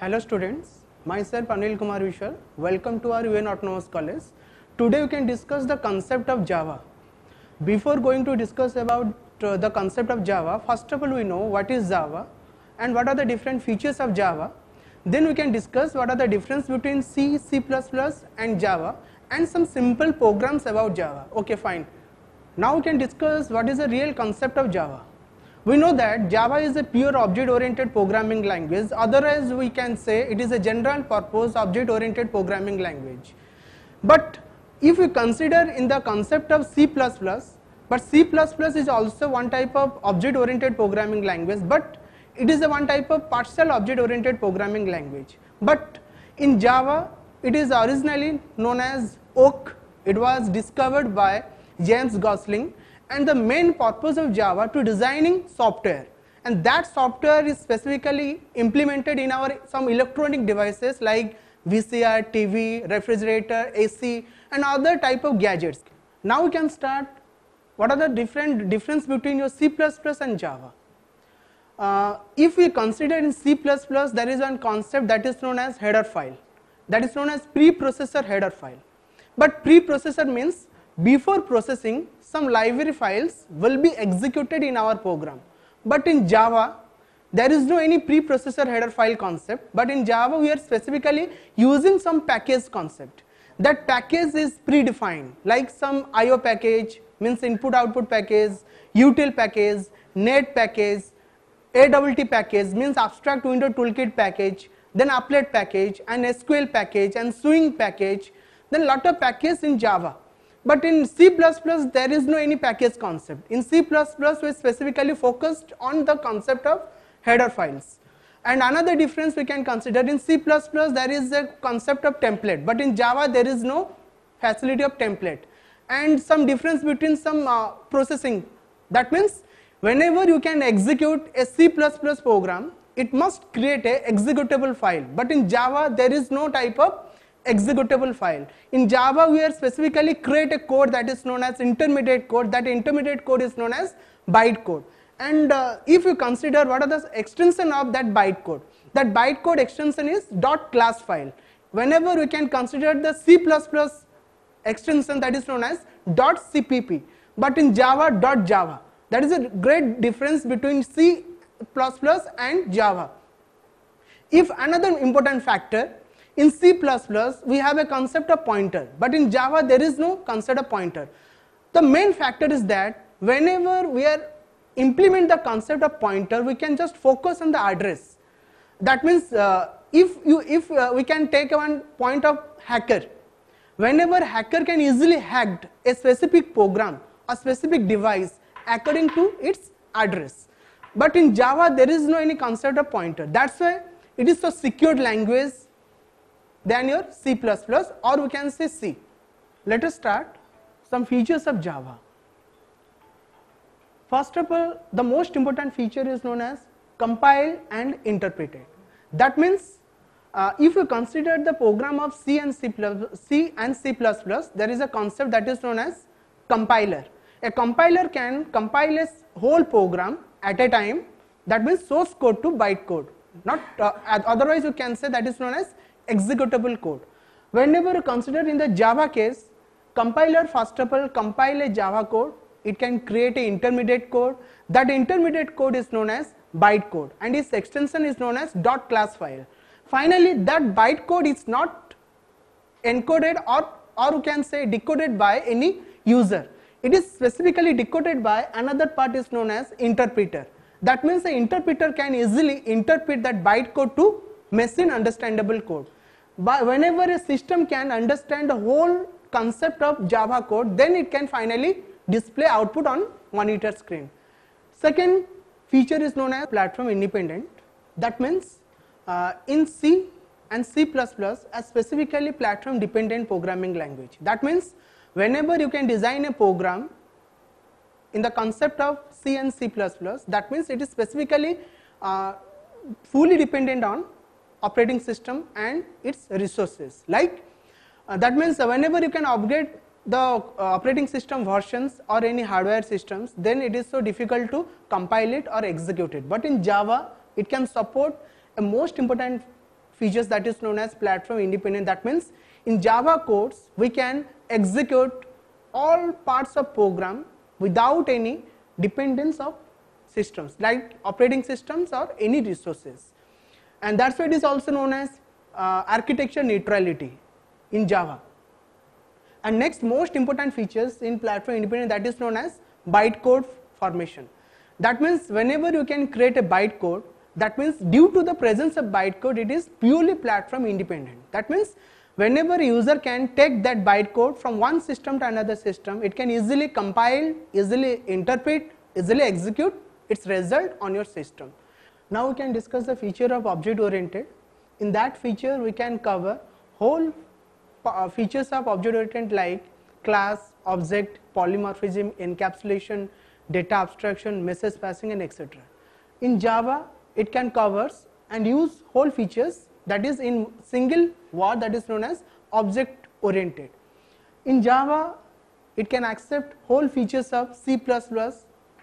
Hello students, myself Anil Kumar Biswal. Welcome to our UN Autonomous College. Today we can discuss the concept of Java. Before going to discuss about uh, the concept of Java, first of all we know what is Java and what are the different features of Java. Then we can discuss what are the difference between C, C++ and Java and some simple programs about Java. Okay fine. Now we can discuss what is the real concept of Java. We know that Java is a pure object oriented programming language otherwise we can say it is a general purpose object oriented programming language. But if we consider in the concept of C++, but C++ is also one type of object oriented programming language but it is a one type of partial object oriented programming language. But in Java it is originally known as Oak. It was discovered by James Gosling and the main purpose of Java to designing software and that software is specifically implemented in our some electronic devices like VCR, TV, refrigerator, AC and other type of gadgets. Now we can start what are the different difference between your C++ and Java. Uh, if we consider in C++ there is one concept that is known as header file that is known as preprocessor header file. But preprocessor means before processing some library files will be executed in our program. But in Java there is no any preprocessor header file concept but in Java we are specifically using some package concept. That package is predefined like some IO package means input output package, util package, net package, AWT package means abstract window toolkit package, then applet package and SQL package and swing package, then lot of packages in Java. But in C++ there is no any package concept. In C++ we specifically focused on the concept of header files. And another difference we can consider in C++ there is a concept of template but in Java there is no facility of template and some difference between some uh, processing that means whenever you can execute a C++ program it must create a executable file but in Java there is no type of executable file. In Java we are specifically create a code that is known as intermediate code. That intermediate code is known as bytecode. And uh, if you consider what are the extension of that bytecode that bytecode extension is dot class file. Whenever we can consider the C++ extension that is known as dot cpp but in Java dot java. That is a great difference between C++ and Java. If another important factor in C++ we have a concept of pointer but in Java there is no concept of pointer. The main factor is that whenever we are implement the concept of pointer we can just focus on the address. That means uh, if you if uh, we can take one point of hacker whenever hacker can easily hack a specific program a specific device according to its address. But in Java there is no any concept of pointer that's why it is a secured language than your C++ or we can say C. Let us start some features of Java. First of all, the most important feature is known as compile and interpreted. That means uh, if you consider the program of C and C, C and C++, there is a concept that is known as compiler. A compiler can compile a whole program at a time that means source code to bytecode. Not uh, otherwise you can say that is known as executable code. Whenever you consider in the Java case, compiler first of all compile a Java code, it can create a intermediate code. That intermediate code is known as bytecode and its extension is known as dot class file. Finally, that bytecode is not encoded or or you can say decoded by any user. It is specifically decoded by another part is known as interpreter. That means the interpreter can easily interpret that bytecode to machine understandable code but whenever a system can understand the whole concept of Java code then it can finally display output on monitor screen. Second feature is known as platform independent that means uh, in C and C++ a specifically platform dependent programming language that means whenever you can design a program in the concept of C and C++ that means it is specifically uh, fully dependent on operating system and its resources like uh, that means whenever you can upgrade the uh, operating system versions or any hardware systems then it is so difficult to compile it or execute it but in java it can support a most important features that is known as platform independent. That means in Java codes, we can execute all parts of program without any dependence of systems like operating systems or any resources. And that's why it is also known as uh, architecture neutrality in Java. And next most important features in platform independent that is known as bytecode formation. That means whenever you can create a bytecode, that means due to the presence of bytecode, it is purely platform independent. That means whenever a user can take that bytecode from one system to another system, it can easily compile, easily interpret, easily execute its result on your system. Now we can discuss the feature of object oriented. In that feature we can cover whole uh, features of object oriented like class, object, polymorphism, encapsulation, data abstraction, message passing and etc. In Java it can covers and use whole features that is in single word that is known as object oriented. In Java it can accept whole features of C++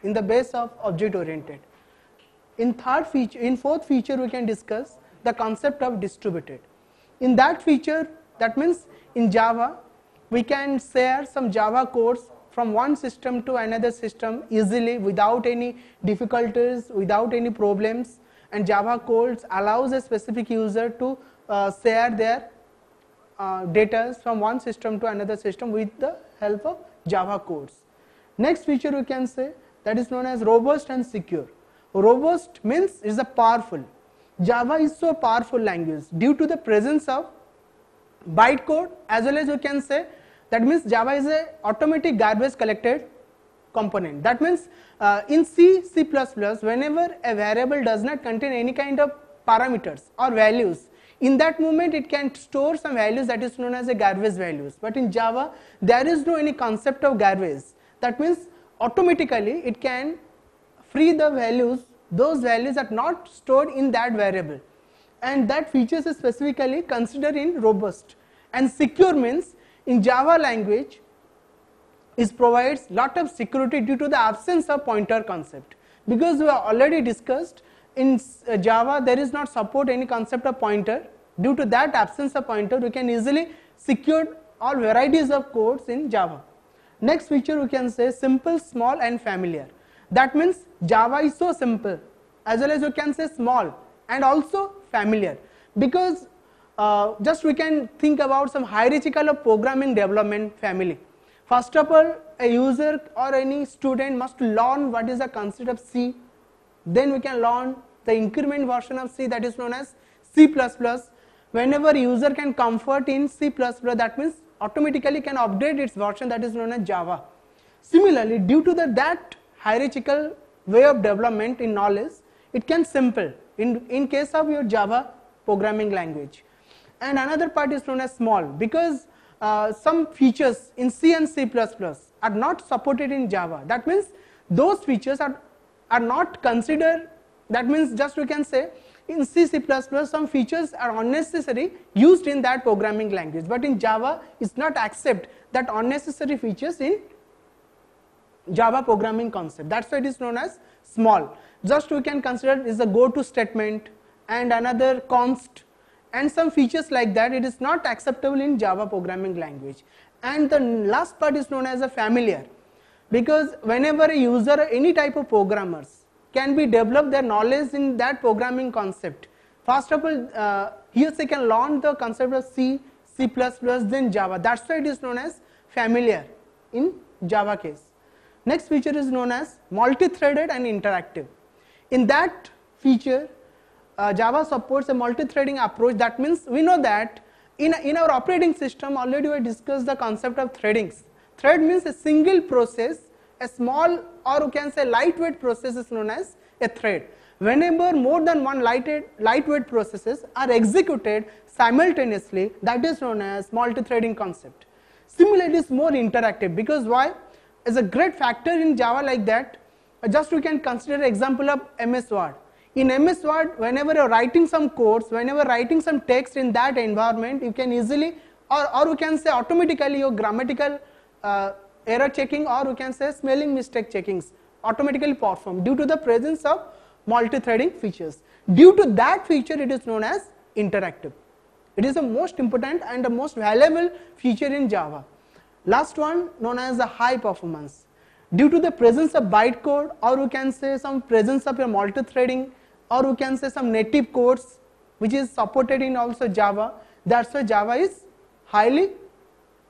in the base of object oriented. In third feature, in fourth feature we can discuss the concept of distributed. In that feature that means in Java we can share some Java codes from one system to another system easily without any difficulties, without any problems and Java codes allows a specific user to uh, share their uh, data from one system to another system with the help of Java codes. Next feature we can say that is known as robust and secure. Robust means is a powerful. Java is so powerful language due to the presence of bytecode as well as you can say that means Java is a automatic garbage collected component. That means uh, in C, C++ whenever a variable does not contain any kind of parameters or values in that moment it can store some values that is known as a garbage values but in Java there is no any concept of garbage that means automatically it can free the values those values are not stored in that variable. And that features is specifically considered in robust. And secure means in java language is provides lot of security due to the absence of pointer concept. Because we have already discussed in uh, java there is not support any concept of pointer. Due to that absence of pointer we can easily secure all varieties of codes in java. Next feature we can say simple small and familiar. That means Java is so simple as well as you can say small and also familiar because uh, just we can think about some hierarchical of programming development family. First of all a user or any student must learn what is the concept of C then we can learn the increment version of C that is known as C++. Whenever user can comfort in C++ that means automatically can update its version that is known as Java. Similarly due to the, that hierarchical way of development in knowledge, it can simple in, in case of your Java programming language. And another part is known as small because uh, some features in C and C++ are not supported in Java. That means those features are, are not considered, that means just we can say in C, C++ some features are unnecessary used in that programming language, but in Java it's not accept that unnecessary features in Java programming concept. That's why it is known as small. Just we can consider is a go to statement and another const and some features like that it is not acceptable in Java programming language. And the last part is known as a familiar because whenever a user any type of programmers can be develop their knowledge in that programming concept. First of all, uh, he or she can learn the concept of C, C++, then Java. That's why it is known as familiar in Java case. Next feature is known as multi-threaded and interactive. In that feature, uh, Java supports a multi-threading approach. That means we know that in, in our operating system already we discussed the concept of threadings. Thread means a single process, a small or you can say lightweight process is known as a thread. Whenever more than one lighted, lightweight processes are executed simultaneously, that is known as multi-threading concept. Similarly, it is more interactive because why? Is a great factor in Java like that. Uh, just we can consider example of MS Word. In MS Word, whenever you're writing some codes, whenever writing some text in that environment, you can easily, or, or we can say automatically your grammatical uh, error checking or we can say spelling mistake checkings automatically perform due to the presence of multi-threading features. Due to that feature, it is known as interactive. It is the most important and the most valuable feature in Java. Last one known as the high performance. Due to the presence of bytecode or you can say some presence of your multi-threading or you can say some native codes which is supported in also Java, that's why Java is highly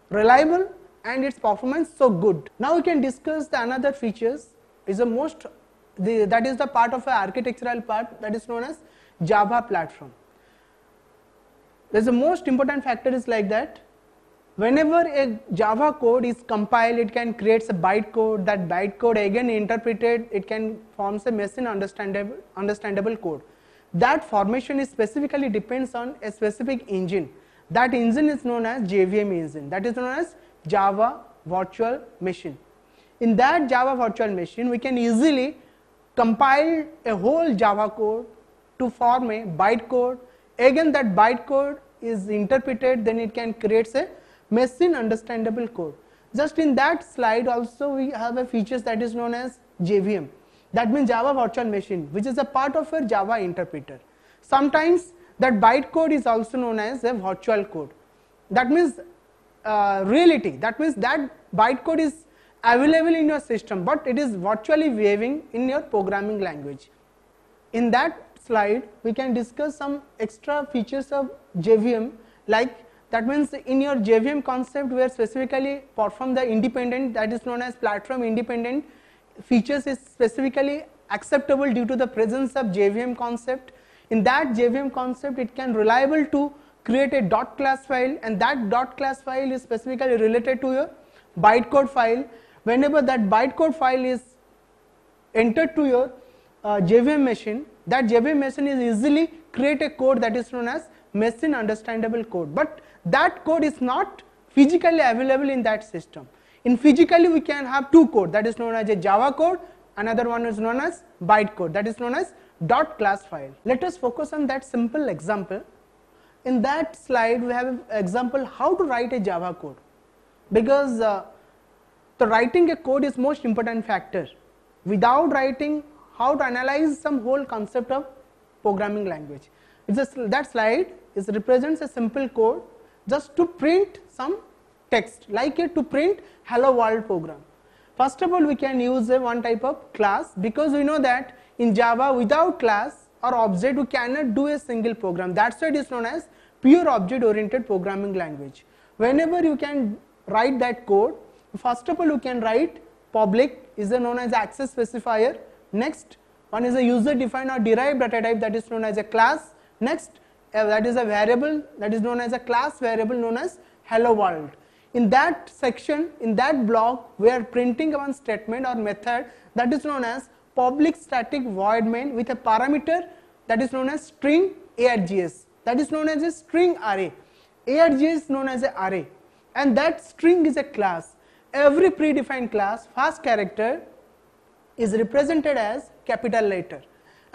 reliable and its performance so good. Now we can discuss the another features is the most the, that is the part of a architectural part that is known as Java platform. There's the most important factor is like that whenever a Java code is compiled it can create a bytecode that bytecode again interpreted it can forms a machine understandable understandable code. That formation is specifically depends on a specific engine that engine is known as JVM engine that is known as Java virtual machine. In that Java virtual machine we can easily compile a whole Java code to form a bytecode again that bytecode is interpreted then it can create a machine understandable code. Just in that slide also we have a features that is known as JVM that means Java virtual machine which is a part of a Java interpreter. Sometimes that bytecode is also known as a virtual code. That means uh, reality, that means that bytecode is available in your system, but it is virtually behaving in your programming language. In that slide, we can discuss some extra features of JVM like that means in your JVM concept we are specifically perform the independent that is known as platform independent features is specifically acceptable due to the presence of JVM concept in that JVM concept, it can reliable to create a dot class file and that dot class file is specifically related to your bytecode file. Whenever that bytecode file is entered to your uh, JVM machine, that JVM machine is easily create a code that is known as machine understandable code. But that code is not physically available in that system. In physically we can have two code that is known as a Java code, another one is known as bytecode that is known as dot class file. Let us focus on that simple example. In that slide we have an example how to write a Java code because uh, the writing a code is most important factor. Without writing how to analyze some whole concept of programming language. It's a, that slide is represents a simple code just to print some text like it to print hello world program. First of all we can use a one type of class because we know that in Java without class or object we cannot do a single program that's why it is known as pure object oriented programming language. Whenever you can write that code first of all you can write public is a known as access specifier next one is a user defined or derived data type that is known as a class next Uh, that is a variable that is known as a class variable known as hello world. In that section in that block we are printing one statement or method that is known as public static void main with a parameter that is known as string args. That is known as a string array. Args is known as a array. And that string is a class. Every predefined class first character is represented as capital letter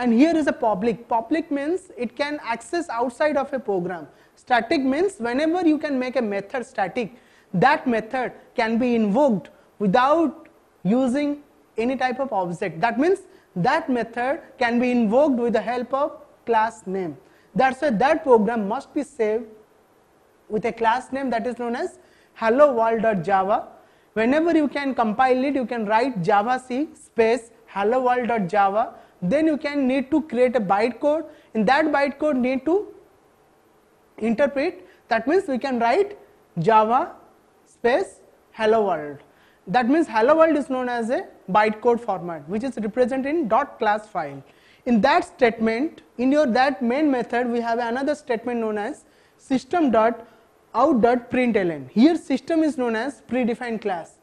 and here is a public public means it can access outside of a program static means whenever you can make a method static that method can be invoked without using any type of object. That means that method can be invoked with the help of class name. That's why that program must be saved with a class name that is known as hello world.java. Whenever you can compile it, you can write java c space hello world.java. Then you can need to create a bytecode. In that bytecode need to interpret. That means we can write java space hello world. That means hello world is known as a bytecode format which is represented in dot class file. In that statement in your that main method we have another statement known as system dot out dot println. Here system is known as predefined class.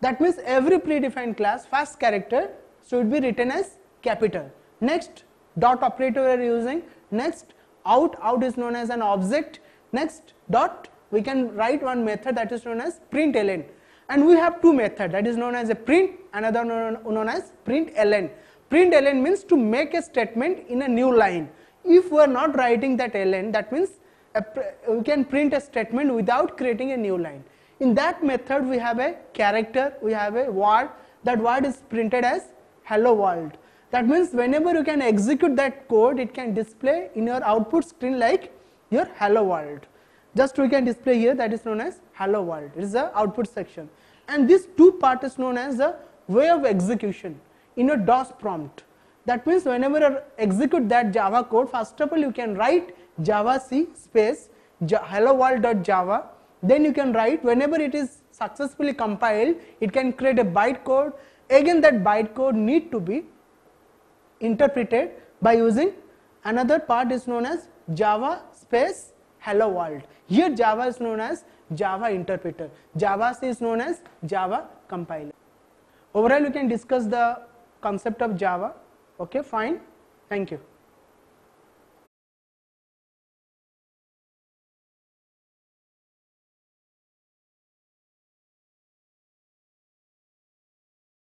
That means every predefined class first character should be written as capital. Next dot operator we are using. Next out out is known as an object. Next dot we can write one method that is known as println and we have two methods that is known as a print another known, known as print ln print ln means to make a statement in a new line if we are not writing that ln that means we can print a statement without creating a new line in that method we have a character we have a word that word is printed as hello world That means whenever you can execute that code, it can display in your output screen like your hello world. Just we can display here that is known as hello world. It is the output section. And this two part is known as the way of execution in a DOS prompt. That means whenever you execute that Java code, first of all you can write Java C space hello world.java. Then you can write whenever it is successfully compiled, it can create a bytecode. Again that bytecode need to be interpreted by using another part is known as Java space hello world. Here Java is known as Java interpreter. Java C is known as Java compiler. Overall, we can discuss the concept of Java. Okay, fine. Thank you.